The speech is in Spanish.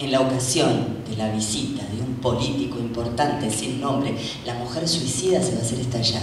En la ocasión de la visita de un político importante sin nombre, la mujer suicida se va a hacer estallar.